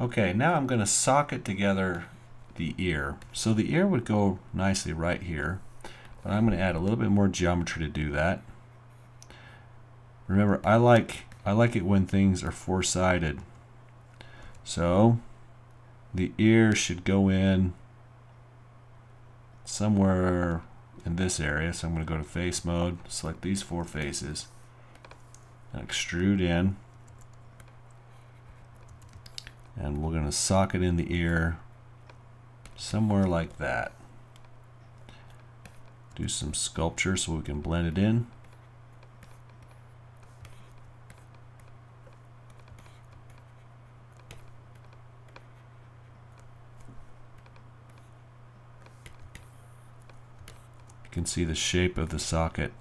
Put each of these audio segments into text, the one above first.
Okay, now I'm going to socket together the ear. So the ear would go nicely right here, but I'm going to add a little bit more geometry to do that. Remember, I like I like it when things are four-sided. So the ear should go in somewhere in this area. So I'm going to go to face mode, select these four faces, and extrude in. And we're going to socket in the ear somewhere like that. Do some sculpture so we can blend it in. You can see the shape of the socket.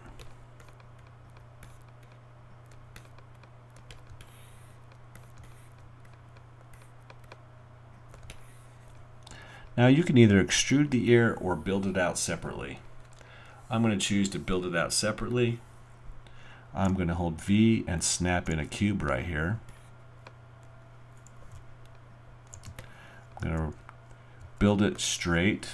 Now you can either extrude the ear or build it out separately. I'm going to choose to build it out separately. I'm going to hold V and snap in a cube right here. I'm going to build it straight.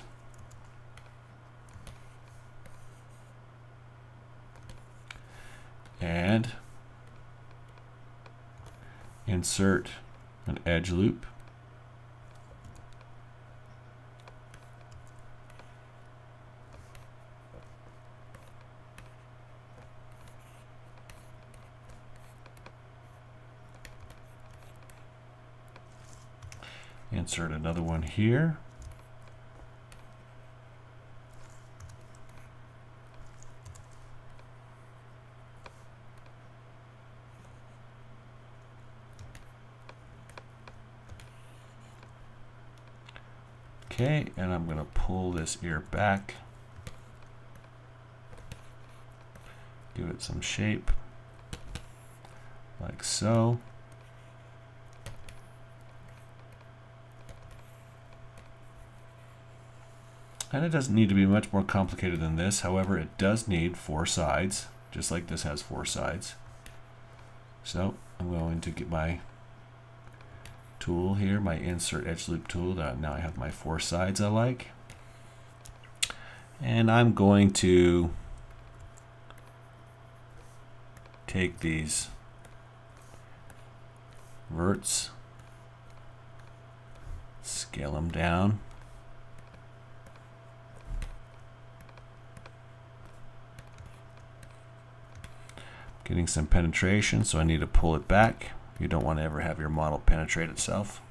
And insert an edge loop. Insert another one here. Okay, and I'm going to pull this ear back. Give it some shape, like so. And it doesn't need to be much more complicated than this. However, it does need four sides, just like this has four sides. So I'm going to get my tool here, my insert edge loop tool. Now I have my four sides I like. And I'm going to take these verts, scale them down. Getting some penetration, so I need to pull it back. You don't want to ever have your model penetrate itself.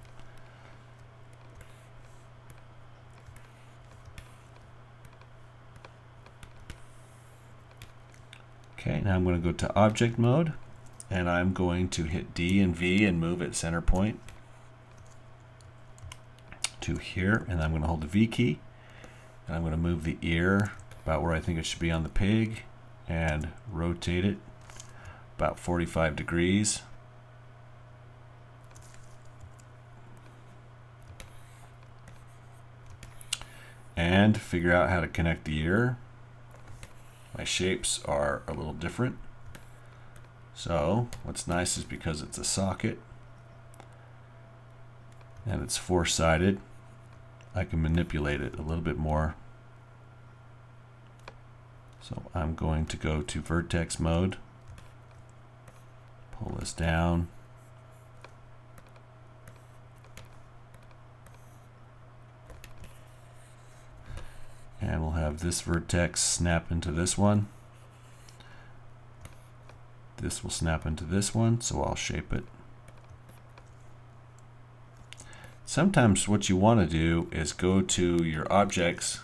Okay, now I'm going to go to object mode and I'm going to hit D and V and move it center point to here and I'm going to hold the V key and I'm going to move the ear about where I think it should be on the pig and rotate it about 45 degrees. And figure out how to connect the ear. My shapes are a little different. So what's nice is because it's a socket and it's four-sided, I can manipulate it a little bit more. So I'm going to go to vertex mode this down. And we'll have this vertex snap into this one. This will snap into this one, so I'll shape it. Sometimes what you want to do is go to your objects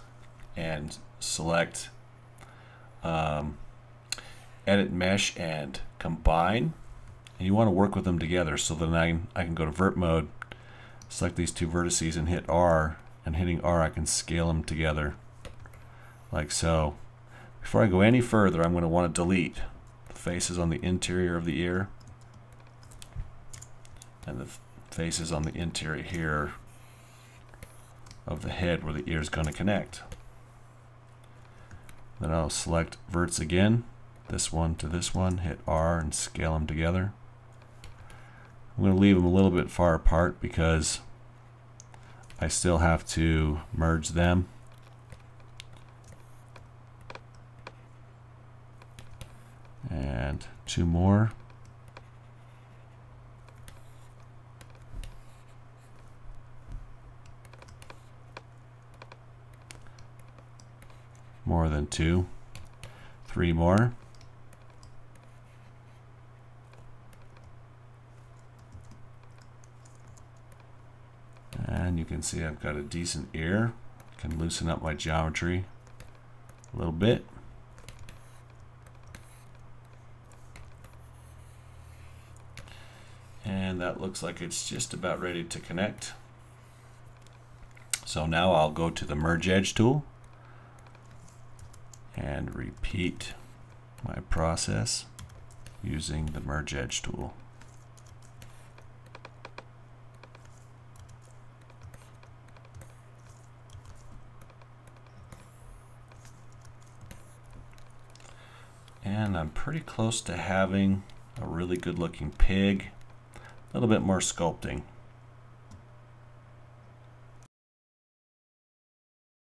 and select um, edit mesh and combine and you want to work with them together so then I, I can go to vert mode, select these two vertices and hit R, and hitting R I can scale them together like so. Before I go any further, I'm going to want to delete the faces on the interior of the ear and the faces on the interior here of the head where the ear is going to connect. Then I'll select verts again, this one to this one, hit R and scale them together. I'm going to leave them a little bit far apart because I still have to merge them. And two more. More than two. Three more. And you can see I've got a decent ear. Can loosen up my geometry a little bit. And that looks like it's just about ready to connect. So now I'll go to the merge edge tool and repeat my process using the merge edge tool. And I'm pretty close to having a really good looking pig. A little bit more sculpting